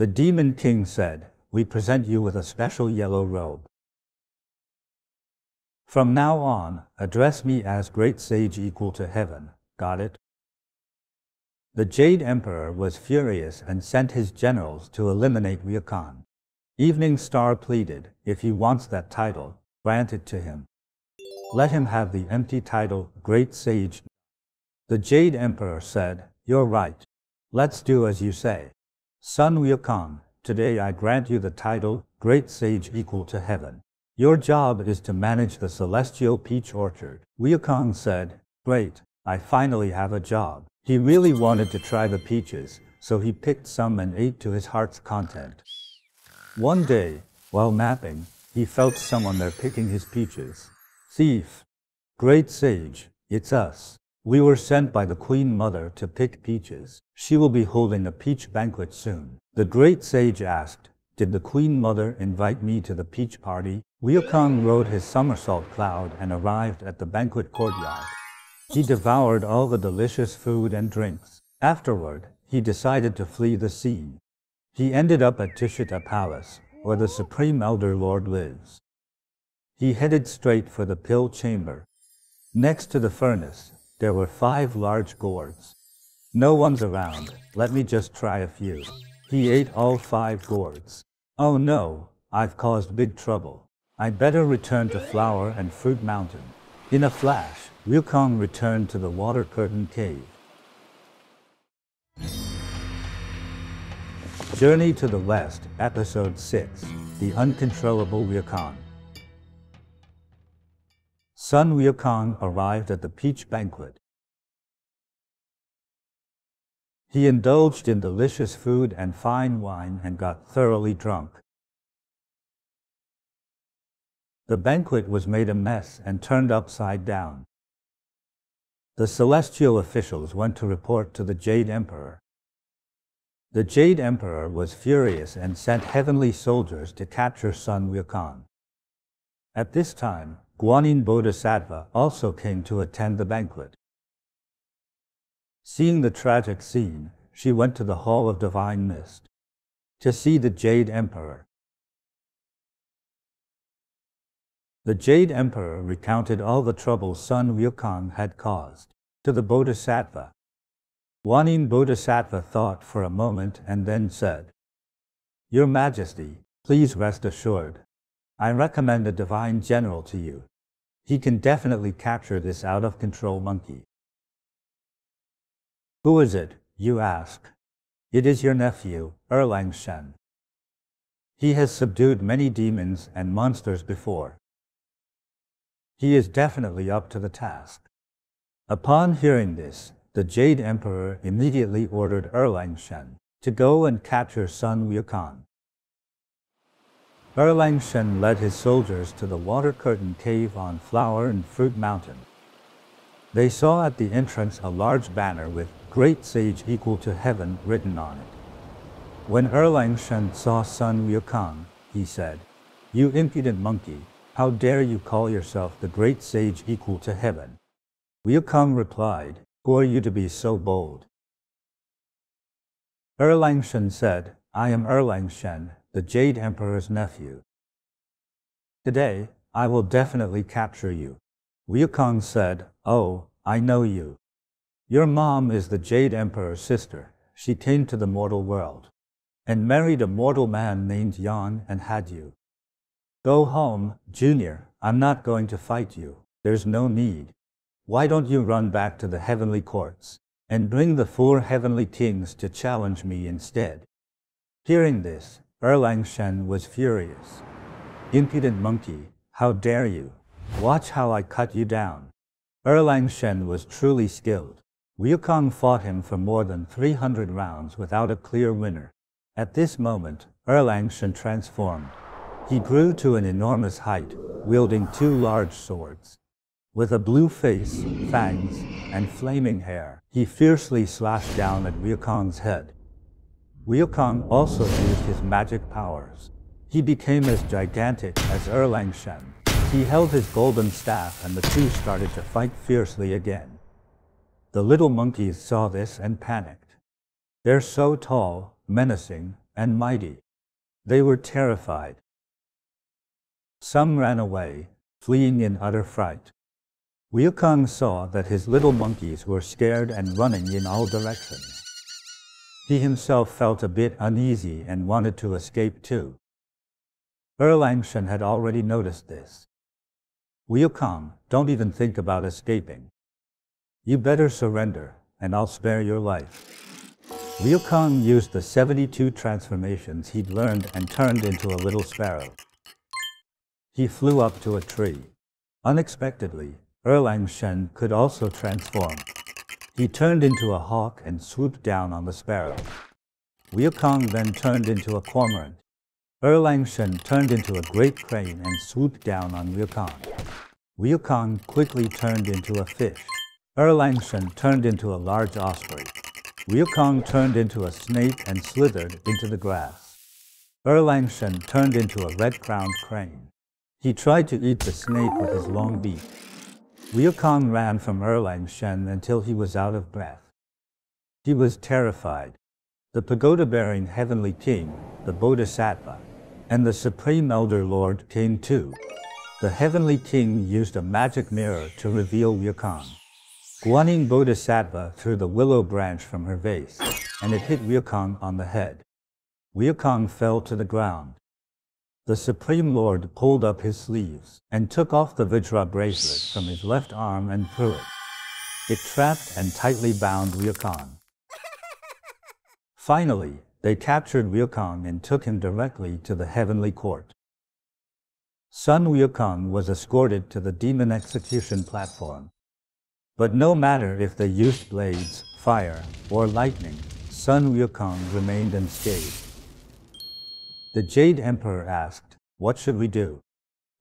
The demon king said, We present you with a special yellow robe. From now on, address me as great sage equal to heaven. Got it? The Jade Emperor was furious and sent his generals to eliminate Wukong. Evening Star pleaded, if he wants that title, grant it to him. Let him have the empty title, Great Sage. The Jade Emperor said, You're right. Let's do as you say. Sun Wukong, today I grant you the title, Great Sage equal to heaven. Your job is to manage the celestial peach orchard. Wukong said, Great, I finally have a job. He really wanted to try the peaches, so he picked some and ate to his heart's content. One day, while napping, he felt someone there picking his peaches. Thief! Great sage, it's us. We were sent by the Queen Mother to pick peaches. She will be holding a peach banquet soon. The great sage asked, Did the Queen Mother invite me to the peach party? Wukong rode his somersault cloud and arrived at the banquet courtyard. He devoured all the delicious food and drinks. Afterward, he decided to flee the scene. He ended up at Tushita Palace, where the Supreme Elder Lord lives. He headed straight for the pill chamber. Next to the furnace, there were five large gourds. No one's around. Let me just try a few. He ate all five gourds. Oh no, I've caused big trouble. I'd better return to Flower and Fruit Mountain. In a flash, Wukong returned to the water curtain cave. Journey to the West, Episode 6 The Uncontrollable Wukong. Sun Wukong arrived at the peach banquet. He indulged in delicious food and fine wine and got thoroughly drunk. The banquet was made a mess and turned upside down. The celestial officials went to report to the Jade Emperor. The Jade Emperor was furious and sent heavenly soldiers to capture Sun Wukong. At this time, Guanyin Bodhisattva also came to attend the banquet. Seeing the tragic scene, she went to the Hall of Divine Mist to see the Jade Emperor. The Jade Emperor recounted all the trouble Sun Wukong had caused to the Bodhisattva. Guanyin Bodhisattva thought for a moment and then said, Your Majesty, please rest assured. I recommend a divine general to you. He can definitely capture this out of control monkey. Who is it, you ask? It is your nephew, Erlang Shen. He has subdued many demons and monsters before. He is definitely up to the task. Upon hearing this, the Jade Emperor immediately ordered Erlang Shen to go and capture Sun Wukong. Erlang Shen led his soldiers to the water curtain cave on Flower and Fruit Mountain. They saw at the entrance a large banner with Great Sage equal to heaven written on it. When Erlang Shen saw Sun Wukong, he said, You impudent monkey, how dare you call yourself the great sage equal to heaven? Wukong replied, Who are you to be so bold? Erlang Shen said, I am Erlang Shen, the Jade Emperor's nephew. Today, I will definitely capture you. Wukong said, Oh, I know you. Your mom is the Jade Emperor's sister. She came to the mortal world and married a mortal man named Yan and had you. Go home, Junior. I'm not going to fight you. There's no need. Why don't you run back to the heavenly courts and bring the four heavenly kings to challenge me instead? Hearing this, Erlang Shen was furious. Impudent monkey, how dare you? Watch how I cut you down. Erlang Shen was truly skilled. Wukong fought him for more than 300 rounds without a clear winner. At this moment, Erlang Shen transformed. He grew to an enormous height, wielding two large swords. With a blue face, fangs, and flaming hair, he fiercely slashed down at Wukong's head. Wukong also used his magic powers. He became as gigantic as Erlang Shen. He held his golden staff and the two started to fight fiercely again. The little monkeys saw this and panicked. They're so tall, menacing, and mighty. They were terrified. Some ran away, fleeing in utter fright. Wukong saw that his little monkeys were scared and running in all directions. He himself felt a bit uneasy and wanted to escape too. Erlang Shen had already noticed this. Wukong, don't even think about escaping. You better surrender, and I'll spare your life. Wukong used the 72 transformations he'd learned and turned into a little sparrow. He flew up to a tree. Unexpectedly, Erlang Shen could also transform. He turned into a hawk and swooped down on the sparrow. Wukong then turned into a cormorant. Erlang Shen turned into a great crane and swooped down on Wukong. Wukong quickly turned into a fish. Erlang Shen turned into a large osprey. Wukong turned into a snake and slithered into the grass. Erlang Shen turned into a red-crowned crane. He tried to eat the snake with his long beak. Wukong ran from Erlang Shen until he was out of breath. He was terrified. The pagoda-bearing heavenly king, the Bodhisattva, and the Supreme Elder Lord came too. The heavenly king used a magic mirror to reveal Wukong. Guanyin Bodhisattva threw the willow branch from her vase, and it hit Wukong on the head. Wukong fell to the ground. The Supreme Lord pulled up his sleeves and took off the Vajra bracelet from his left arm and threw it. It trapped and tightly bound Wukong. Finally, they captured Wukong and took him directly to the heavenly court. Sun Wukong was escorted to the demon execution platform. But no matter if they used blades, fire, or lightning, Sun Wukong remained unscathed. The Jade Emperor asked, What should we do?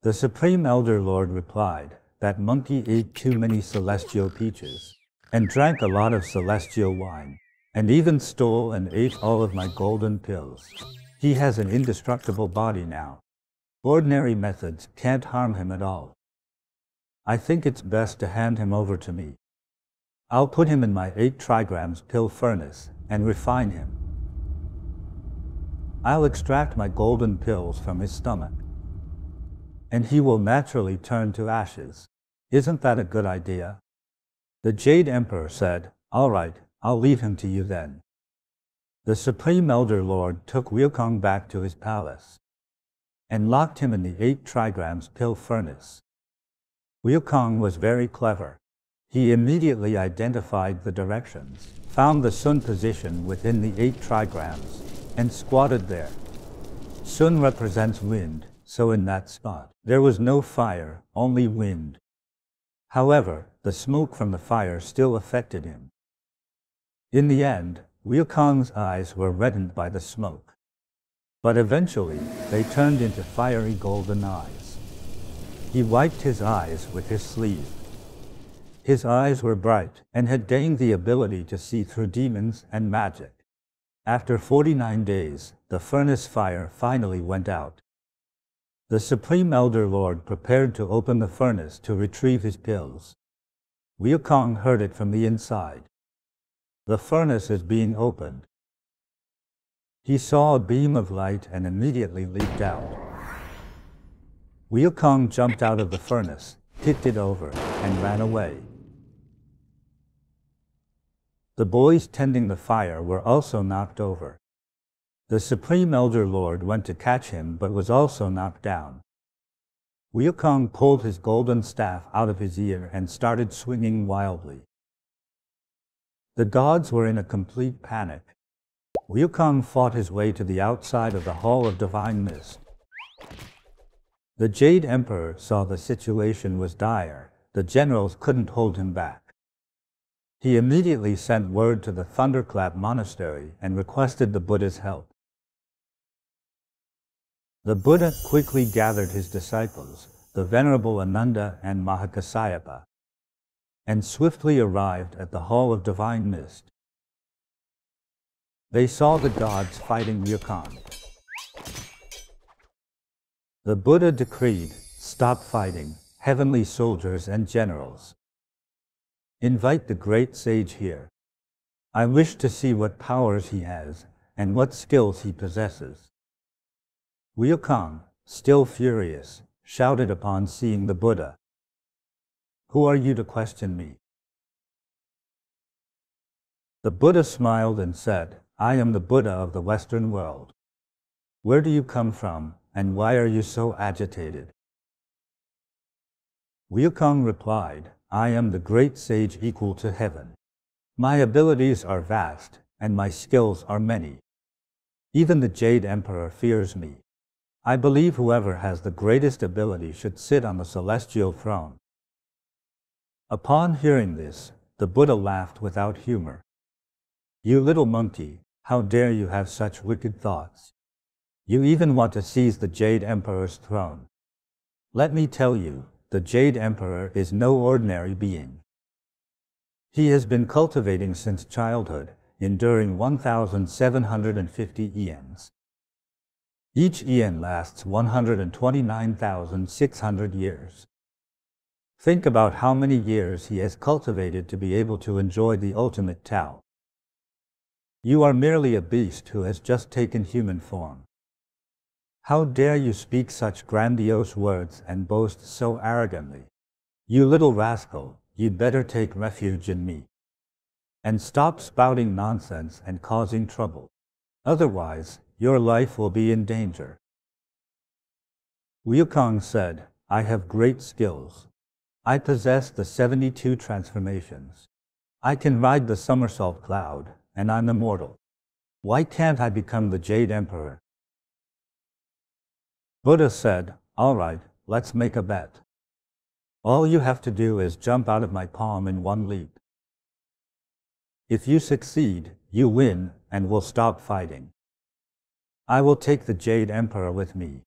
The Supreme Elder Lord replied, That monkey ate too many celestial peaches, and drank a lot of celestial wine, and even stole and ate all of my golden pills. He has an indestructible body now. Ordinary methods can't harm him at all. I think it's best to hand him over to me. I'll put him in my 8 trigrams pill furnace and refine him. I'll extract my golden pills from his stomach. And he will naturally turn to ashes. Isn't that a good idea? The Jade Emperor said, All right, I'll leave him to you then. The Supreme Elder Lord took Wukong back to his palace and locked him in the 8 trigrams pill furnace. Wukong was very clever. He immediately identified the directions, found the sun position within the 8 trigrams, and squatted there. Sun represents wind, so in that spot, there was no fire, only wind. However, the smoke from the fire still affected him. In the end, Wukong's eyes were reddened by the smoke. But eventually, they turned into fiery golden eyes. He wiped his eyes with his sleeve. His eyes were bright and had gained the ability to see through demons and magic. After 49 days, the furnace fire finally went out. The Supreme Elder Lord prepared to open the furnace to retrieve his pills. Wukong heard it from the inside. The furnace is being opened. He saw a beam of light and immediately leaped out. Wukong jumped out of the furnace, kicked it over, and ran away. The boys tending the fire were also knocked over. The Supreme Elder Lord went to catch him but was also knocked down. Wukong pulled his golden staff out of his ear and started swinging wildly. The gods were in a complete panic. Wukong fought his way to the outside of the Hall of Divine Mist. The Jade Emperor saw the situation was dire. The generals couldn't hold him back. He immediately sent word to the Thunderclap Monastery and requested the Buddha's help. The Buddha quickly gathered his disciples, the Venerable Ananda and Mahakassapa, and swiftly arrived at the Hall of Divine Mist. They saw the gods fighting Wukong. The Buddha decreed, stop fighting, heavenly soldiers and generals. Invite the great sage here. I wish to see what powers he has, and what skills he possesses. Wukong, still furious, shouted upon seeing the Buddha. Who are you to question me? The Buddha smiled and said, I am the Buddha of the Western world. Where do you come from, and why are you so agitated? Wukong replied, I am the great sage equal to heaven. My abilities are vast, and my skills are many. Even the Jade Emperor fears me. I believe whoever has the greatest ability should sit on the celestial throne. Upon hearing this, the Buddha laughed without humor. You little monkey, how dare you have such wicked thoughts? You even want to seize the Jade Emperor's throne. Let me tell you, the Jade Emperor is no ordinary being. He has been cultivating since childhood, enduring 1,750 eons. Each eon lasts 129,600 years. Think about how many years he has cultivated to be able to enjoy the ultimate Tao. You are merely a beast who has just taken human form. How dare you speak such grandiose words and boast so arrogantly? You little rascal, you'd better take refuge in me. And stop spouting nonsense and causing trouble. Otherwise, your life will be in danger. Wukong said, I have great skills. I possess the 72 transformations. I can ride the somersault cloud, and I'm immortal. Why can't I become the Jade Emperor? Buddha said, All right, let's make a bet. All you have to do is jump out of my palm in one leap. If you succeed, you win and will stop fighting. I will take the Jade Emperor with me.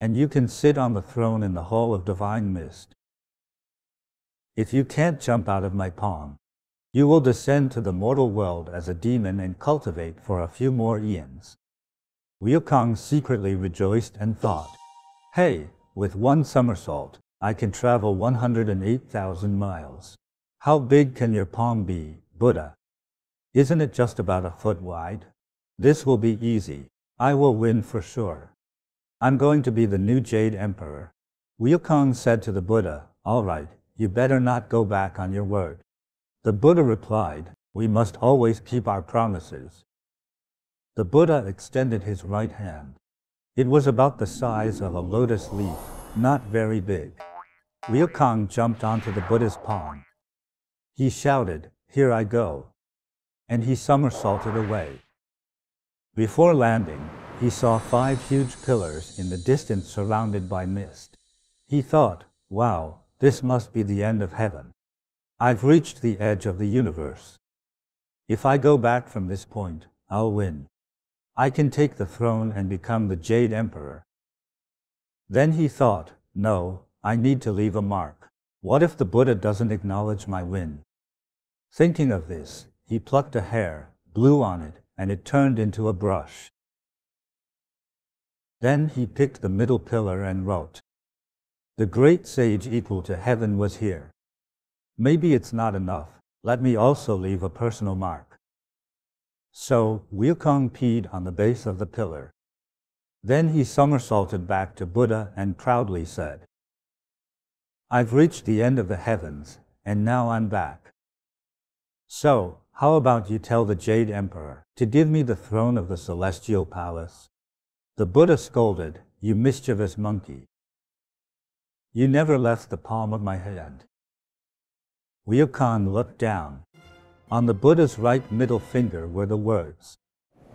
And you can sit on the throne in the Hall of Divine Mist. If you can't jump out of my palm, you will descend to the mortal world as a demon and cultivate for a few more eons. Wukong secretly rejoiced and thought, Hey, with one somersault, I can travel 108,000 miles. How big can your palm be, Buddha? Isn't it just about a foot wide? This will be easy. I will win for sure. I'm going to be the new Jade Emperor. Wukong said to the Buddha, All right, you better not go back on your word. The Buddha replied, We must always keep our promises. The Buddha extended his right hand. It was about the size of a lotus leaf, not very big. Wukong jumped onto the Buddha's palm. He shouted, Here I go. And he somersaulted away. Before landing, he saw five huge pillars in the distance surrounded by mist. He thought, Wow, this must be the end of heaven. I've reached the edge of the universe. If I go back from this point, I'll win. I can take the throne and become the Jade Emperor. Then he thought, no, I need to leave a mark. What if the Buddha doesn't acknowledge my win? Thinking of this, he plucked a hair, blew on it, and it turned into a brush. Then he picked the middle pillar and wrote, the great sage equal to heaven was here. Maybe it's not enough. Let me also leave a personal mark. So Wukong peed on the base of the pillar. Then he somersaulted back to Buddha and proudly said, I've reached the end of the heavens, and now I'm back. So, how about you tell the Jade Emperor to give me the throne of the celestial palace? The Buddha scolded, You mischievous monkey. You never left the palm of my hand. Wukong looked down. On the Buddha's right middle finger were the words,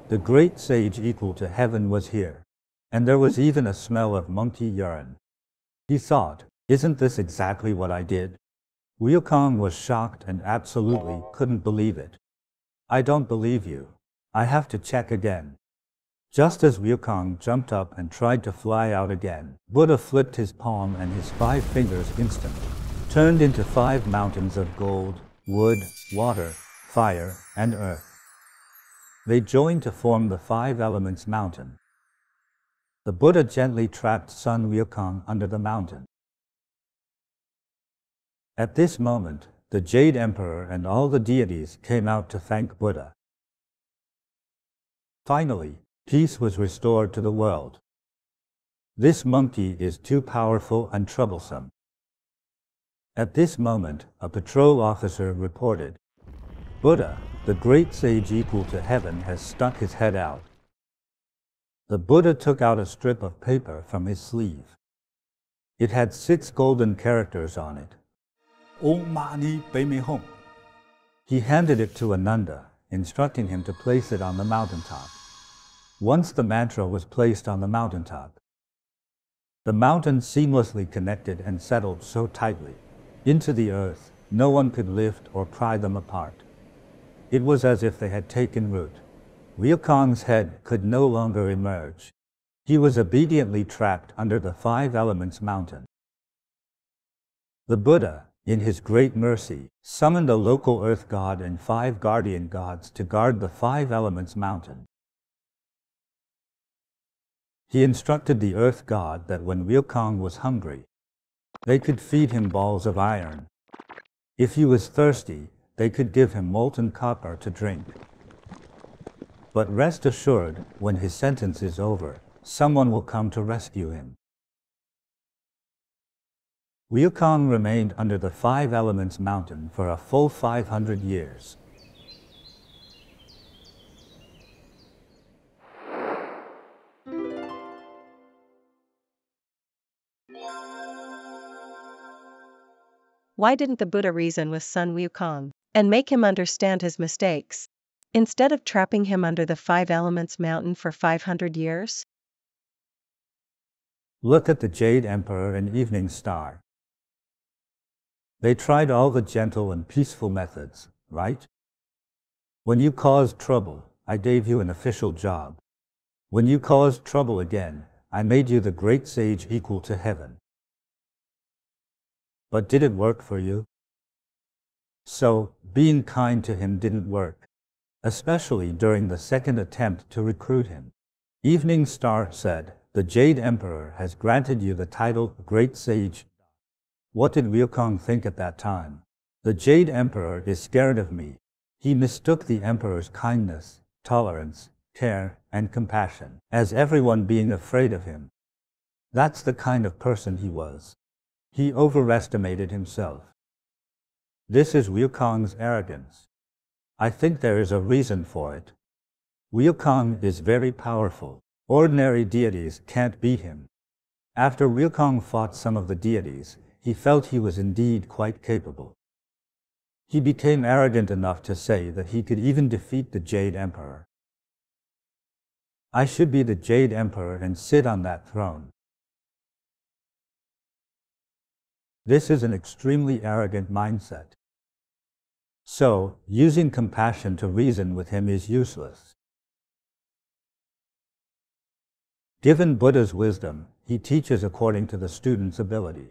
The great sage equal to heaven was here, and there was even a smell of monkey urine. He thought, Isn't this exactly what I did? Wukong was shocked and absolutely couldn't believe it. I don't believe you. I have to check again. Just as Wukong jumped up and tried to fly out again, Buddha flipped his palm and his five fingers instantly turned into five mountains of gold, wood, water, fire, and earth. They joined to form the Five Elements Mountain. The Buddha gently trapped Sun Wukong under the mountain. At this moment, the Jade Emperor and all the deities came out to thank Buddha. Finally, peace was restored to the world. This monkey is too powerful and troublesome. At this moment, a patrol officer reported, Buddha, the great sage equal to heaven, has stuck his head out. The Buddha took out a strip of paper from his sleeve. It had six golden characters on it. Om Mani Padme Hum. He handed it to Ananda, instructing him to place it on the mountaintop. Once the mantra was placed on the mountaintop, the mountain seamlessly connected and settled so tightly into the earth, no one could lift or pry them apart. It was as if they had taken root. Kong's head could no longer emerge. He was obediently trapped under the five elements mountain. The Buddha, in his great mercy, summoned a local earth god and five guardian gods to guard the five elements mountain. He instructed the earth god that when Kong was hungry, they could feed him balls of iron. If he was thirsty, they could give him molten copper to drink. But rest assured, when his sentence is over, someone will come to rescue him. Wukong remained under the Five Elements mountain for a full 500 years. Why didn't the Buddha reason with Sun Wukong and make him understand his mistakes? Instead of trapping him under the Five Elements mountain for 500 years? Look at the Jade Emperor and Evening Star. They tried all the gentle and peaceful methods, right? When you caused trouble, I gave you an official job. When you caused trouble again, I made you the great sage equal to heaven. But did it work for you? So, being kind to him didn't work, especially during the second attempt to recruit him. Evening Star said, The Jade Emperor has granted you the title Great Sage what did Wukong think at that time? The Jade Emperor is scared of me. He mistook the Emperor's kindness, tolerance, care, and compassion as everyone being afraid of him. That's the kind of person he was. He overestimated himself. This is Wukong's arrogance. I think there is a reason for it. Wukong is very powerful. Ordinary deities can't beat him. After Wukong fought some of the deities, he felt he was indeed quite capable. He became arrogant enough to say that he could even defeat the Jade Emperor. I should be the Jade Emperor and sit on that throne. This is an extremely arrogant mindset. So, using compassion to reason with him is useless. Given Buddha's wisdom, he teaches according to the student's ability.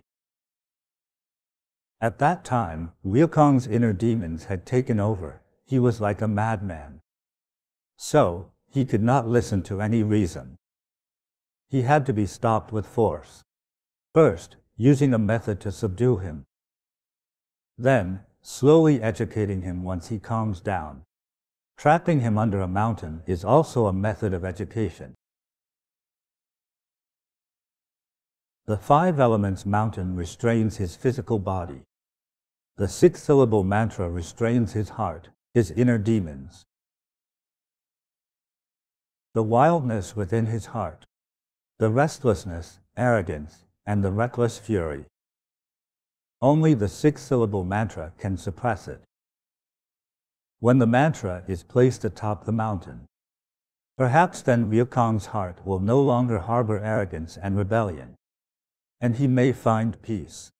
At that time, Wukong's inner demons had taken over. He was like a madman. So, he could not listen to any reason. He had to be stopped with force. First, using a method to subdue him. Then, slowly educating him once he calms down. Trapping him under a mountain is also a method of education. The five elements mountain restrains his physical body. The six syllable mantra restrains his heart, his inner demons. The wildness within his heart, the restlessness, arrogance, and the reckless fury. Only the six syllable mantra can suppress it. When the mantra is placed atop the mountain, perhaps then Wukong's heart will no longer harbor arrogance and rebellion, and he may find peace.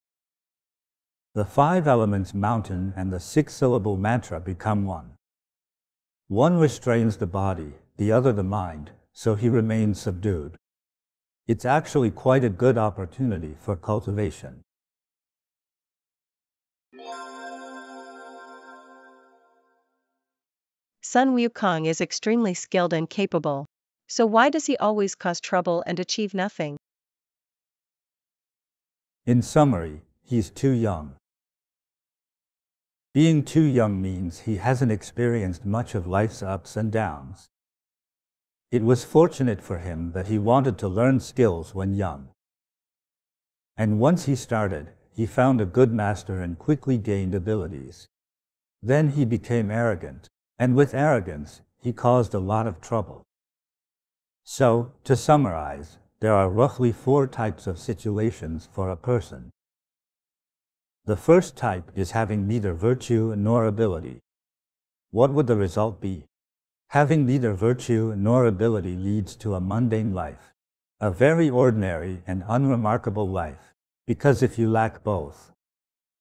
The five elements mountain and the six syllable mantra become one. One restrains the body, the other the mind, so he remains subdued. It's actually quite a good opportunity for cultivation. Sun Wukong is extremely skilled and capable. So why does he always cause trouble and achieve nothing? In summary, he's too young. Being too young means he hasn't experienced much of life's ups and downs. It was fortunate for him that he wanted to learn skills when young. And once he started, he found a good master and quickly gained abilities. Then he became arrogant, and with arrogance, he caused a lot of trouble. So, to summarize, there are roughly four types of situations for a person. The first type is having neither virtue nor ability. What would the result be? Having neither virtue nor ability leads to a mundane life, a very ordinary and unremarkable life, because if you lack both,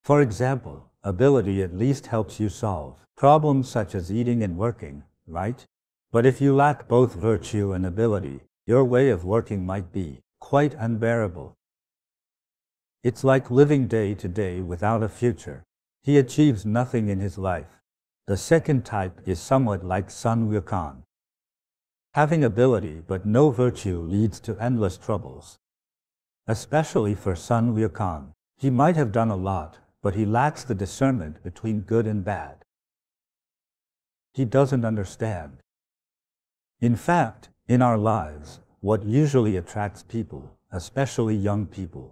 for example, ability at least helps you solve problems such as eating and working, right? But if you lack both virtue and ability, your way of working might be quite unbearable. It's like living day to day without a future. He achieves nothing in his life. The second type is somewhat like Sun Wukong. Having ability but no virtue leads to endless troubles. Especially for Sun Wukong. He might have done a lot, but he lacks the discernment between good and bad. He doesn't understand. In fact, in our lives, what usually attracts people, especially young people,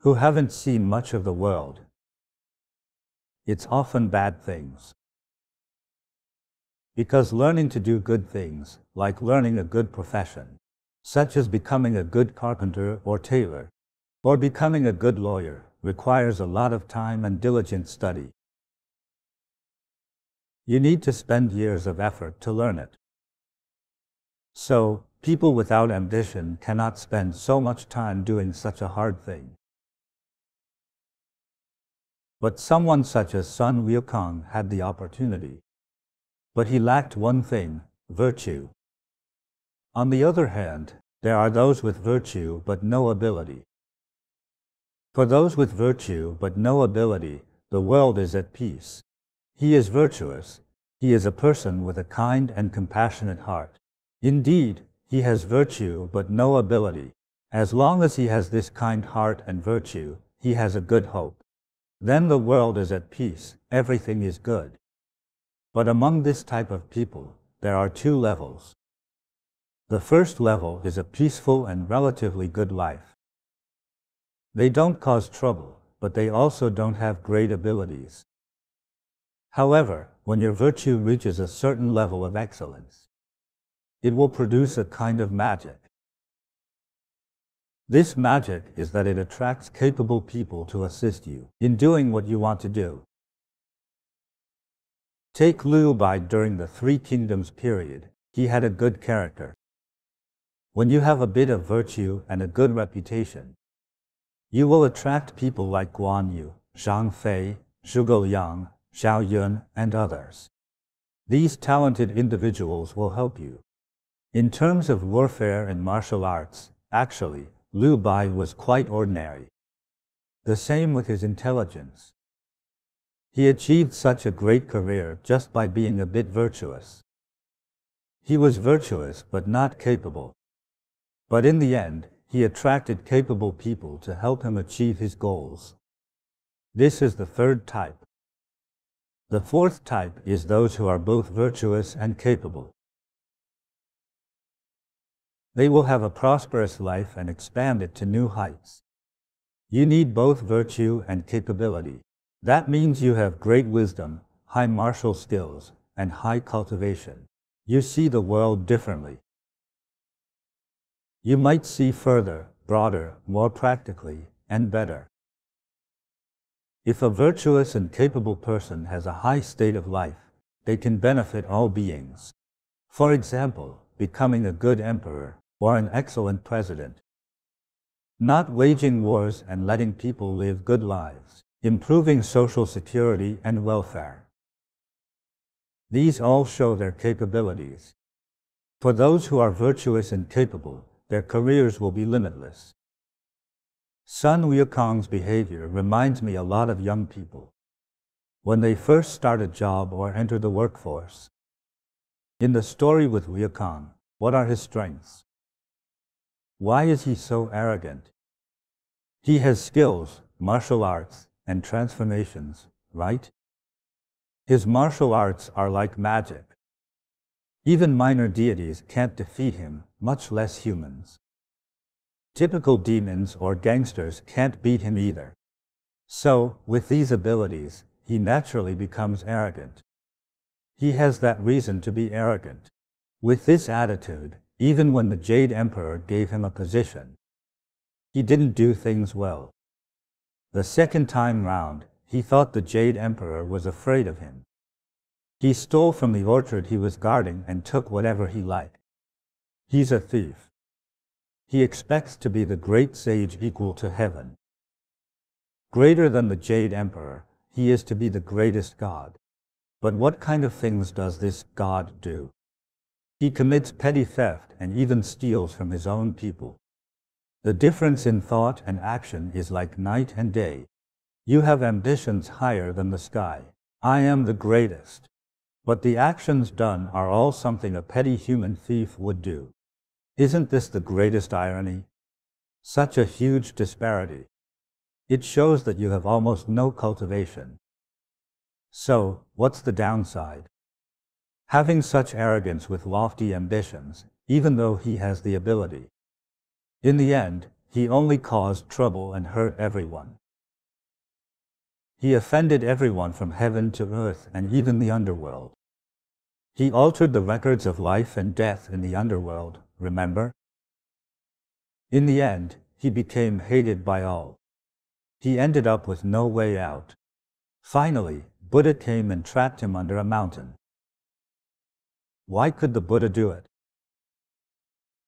who haven't seen much of the world, it's often bad things. Because learning to do good things, like learning a good profession, such as becoming a good carpenter or tailor, or becoming a good lawyer, requires a lot of time and diligent study. You need to spend years of effort to learn it. So, people without ambition cannot spend so much time doing such a hard thing. But someone such as Sun Wukong had the opportunity. But he lacked one thing, virtue. On the other hand, there are those with virtue but no ability. For those with virtue but no ability, the world is at peace. He is virtuous. He is a person with a kind and compassionate heart. Indeed, he has virtue but no ability. As long as he has this kind heart and virtue, he has a good hope. Then the world is at peace, everything is good. But among this type of people, there are two levels. The first level is a peaceful and relatively good life. They don't cause trouble, but they also don't have great abilities. However, when your virtue reaches a certain level of excellence, it will produce a kind of magic. This magic is that it attracts capable people to assist you in doing what you want to do. Take Liu Bei during the Three Kingdoms period. He had a good character. When you have a bit of virtue and a good reputation, you will attract people like Guan Yu, Zhang Fei, Zhuge Liang, Zhao Yun, and others. These talented individuals will help you. In terms of warfare and martial arts, actually, Liu Bei was quite ordinary. The same with his intelligence. He achieved such a great career just by being a bit virtuous. He was virtuous but not capable. But in the end, he attracted capable people to help him achieve his goals. This is the third type. The fourth type is those who are both virtuous and capable. They will have a prosperous life and expand it to new heights. You need both virtue and capability. That means you have great wisdom, high martial skills, and high cultivation. You see the world differently. You might see further, broader, more practically, and better. If a virtuous and capable person has a high state of life, they can benefit all beings. For example, becoming a good emperor or an excellent president. Not waging wars and letting people live good lives, improving social security and welfare. These all show their capabilities. For those who are virtuous and capable, their careers will be limitless. Sun Wukong's behavior reminds me a lot of young people when they first start a job or enter the workforce. In the story with Wukong, what are his strengths? Why is he so arrogant? He has skills, martial arts, and transformations, right? His martial arts are like magic. Even minor deities can't defeat him, much less humans. Typical demons or gangsters can't beat him either. So, with these abilities, he naturally becomes arrogant. He has that reason to be arrogant. With this attitude, even when the Jade Emperor gave him a position, he didn't do things well. The second time round, he thought the Jade Emperor was afraid of him. He stole from the orchard he was guarding and took whatever he liked. He's a thief. He expects to be the great sage equal to heaven. Greater than the Jade Emperor, he is to be the greatest God. But what kind of things does this God do? He commits petty theft and even steals from his own people. The difference in thought and action is like night and day. You have ambitions higher than the sky. I am the greatest. But the actions done are all something a petty human thief would do. Isn't this the greatest irony? Such a huge disparity. It shows that you have almost no cultivation. So, what's the downside? Having such arrogance with lofty ambitions, even though he has the ability. In the end, he only caused trouble and hurt everyone. He offended everyone from heaven to earth and even the underworld. He altered the records of life and death in the underworld, remember? In the end, he became hated by all. He ended up with no way out. Finally, Buddha came and trapped him under a mountain. Why could the Buddha do it?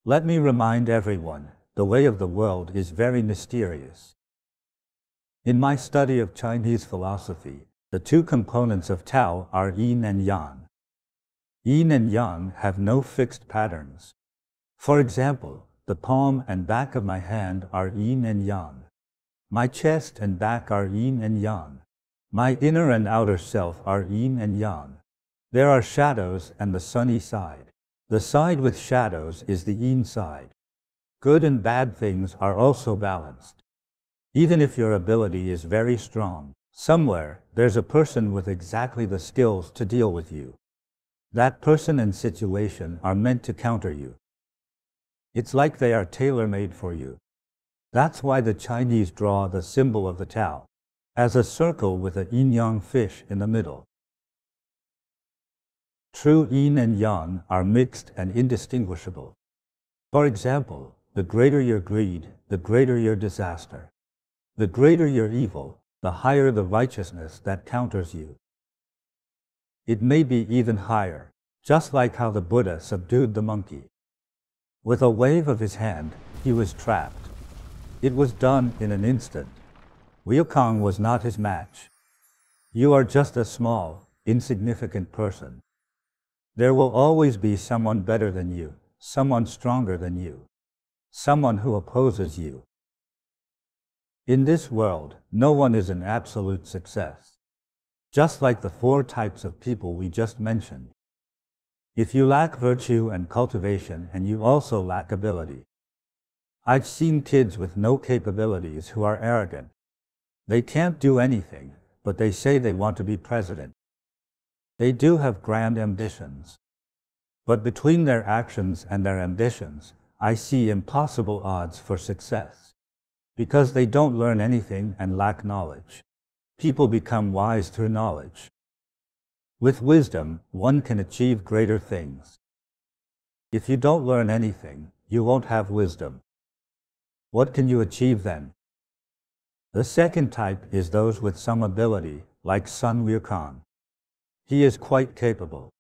Let me remind everyone, the way of the world is very mysterious. In my study of Chinese philosophy, the two components of Tao are yin and yang. Yin and yang have no fixed patterns. For example, the palm and back of my hand are yin and yang. My chest and back are yin and yang. My inner and outer self are yin and yang. There are shadows and the sunny side. The side with shadows is the yin side. Good and bad things are also balanced. Even if your ability is very strong, somewhere there's a person with exactly the skills to deal with you. That person and situation are meant to counter you. It's like they are tailor-made for you. That's why the Chinese draw the symbol of the Tao as a circle with a yin-yang fish in the middle. True yin and yang are mixed and indistinguishable. For example, the greater your greed, the greater your disaster. The greater your evil, the higher the righteousness that counters you. It may be even higher, just like how the Buddha subdued the monkey. With a wave of his hand, he was trapped. It was done in an instant. Kong was not his match. You are just a small, insignificant person. There will always be someone better than you, someone stronger than you, someone who opposes you. In this world, no one is an absolute success. Just like the four types of people we just mentioned, if you lack virtue and cultivation and you also lack ability. I've seen kids with no capabilities who are arrogant. They can't do anything, but they say they want to be president. They do have grand ambitions. But between their actions and their ambitions, I see impossible odds for success. Because they don't learn anything and lack knowledge. People become wise through knowledge. With wisdom, one can achieve greater things. If you don't learn anything, you won't have wisdom. What can you achieve then? The second type is those with some ability, like Sun Wukong. He is quite capable.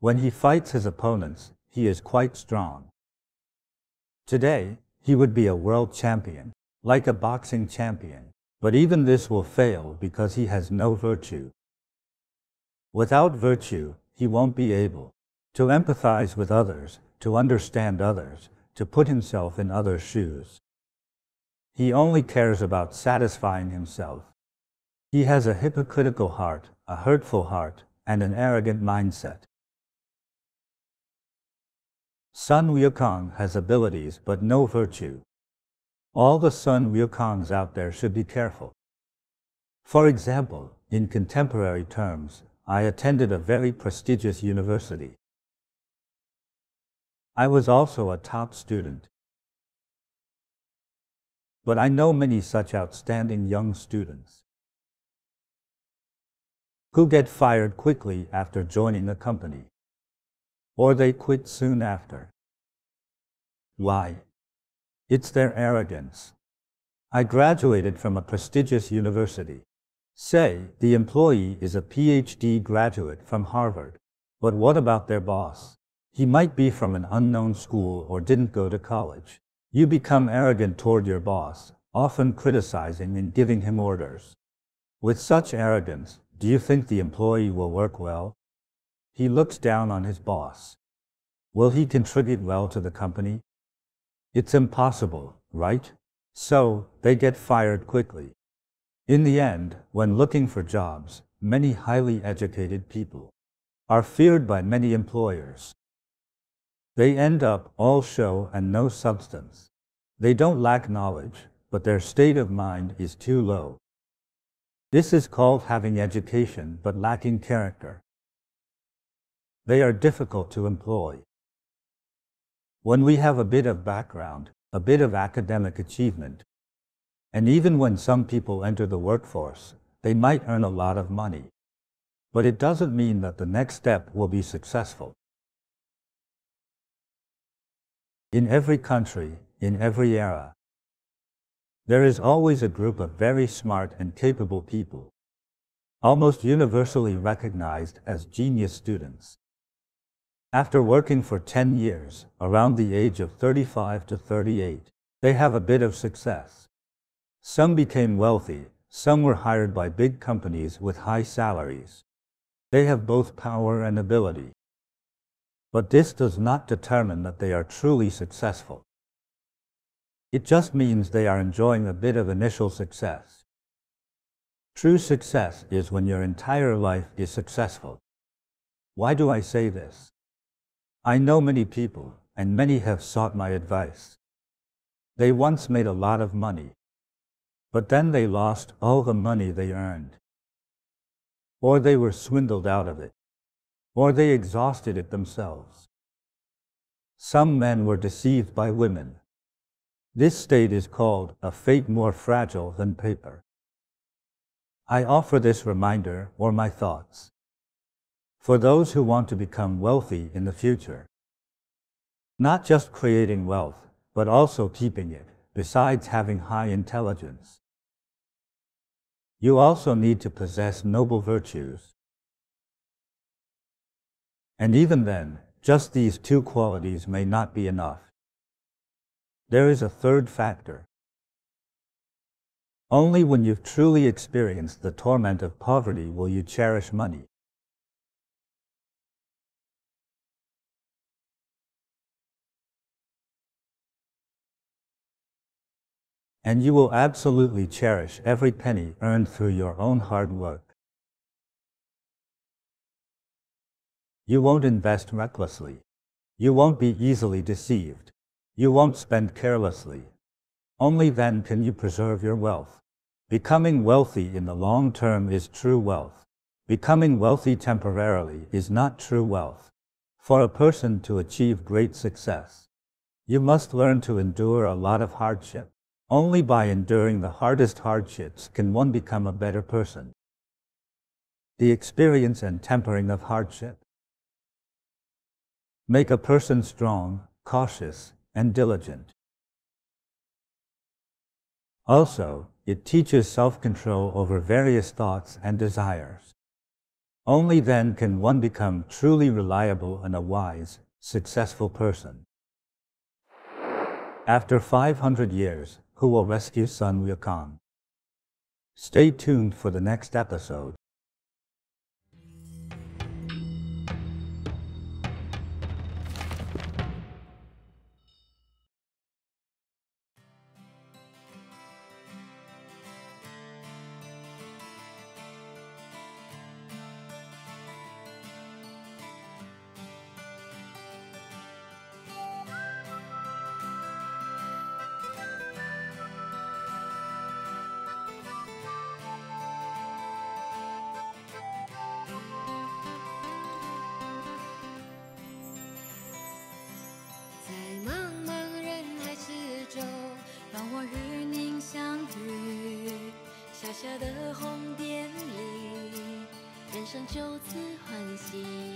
When he fights his opponents, he is quite strong. Today, he would be a world champion, like a boxing champion, but even this will fail because he has no virtue. Without virtue, he won't be able to empathize with others, to understand others, to put himself in others' shoes. He only cares about satisfying himself. He has a hypocritical heart, a hurtful heart, and an arrogant mindset. Sun Wukong has abilities but no virtue. All the Sun Wukongs out there should be careful. For example, in contemporary terms, I attended a very prestigious university. I was also a top student. But I know many such outstanding young students who get fired quickly after joining a company, or they quit soon after. Why? It's their arrogance. I graduated from a prestigious university. Say, the employee is a PhD graduate from Harvard. But what about their boss? He might be from an unknown school or didn't go to college. You become arrogant toward your boss, often criticizing and giving him orders. With such arrogance, do you think the employee will work well? He looks down on his boss. Will he contribute well to the company? It's impossible, right? So, they get fired quickly. In the end, when looking for jobs, many highly educated people are feared by many employers. They end up all show and no substance. They don't lack knowledge, but their state of mind is too low. This is called having education but lacking character. They are difficult to employ. When we have a bit of background, a bit of academic achievement. And even when some people enter the workforce, they might earn a lot of money. But it doesn't mean that the next step will be successful. In every country, in every era, there is always a group of very smart and capable people, almost universally recognized as genius students. After working for 10 years, around the age of 35 to 38, they have a bit of success. Some became wealthy, some were hired by big companies with high salaries. They have both power and ability. But this does not determine that they are truly successful. It just means they are enjoying a bit of initial success. True success is when your entire life is successful. Why do I say this? I know many people, and many have sought my advice. They once made a lot of money, but then they lost all the money they earned. Or they were swindled out of it, or they exhausted it themselves. Some men were deceived by women. This state is called a fate more fragile than paper. I offer this reminder or my thoughts for those who want to become wealthy in the future. Not just creating wealth, but also keeping it, besides having high intelligence. You also need to possess noble virtues. And even then, just these two qualities may not be enough. There is a third factor. Only when you've truly experienced the torment of poverty will you cherish money. And you will absolutely cherish every penny earned through your own hard work. You won't invest recklessly. You won't be easily deceived. You won't spend carelessly. Only then can you preserve your wealth. Becoming wealthy in the long term is true wealth. Becoming wealthy temporarily is not true wealth. For a person to achieve great success, you must learn to endure a lot of hardship. Only by enduring the hardest hardships can one become a better person. The experience and tempering of hardship make a person strong, cautious, and diligent. Also, it teaches self-control over various thoughts and desires. Only then can one become truly reliable and a wise, successful person. After 500 years, who will rescue Sun Wukong. Stay tuned for the next episode. 就此欢喜。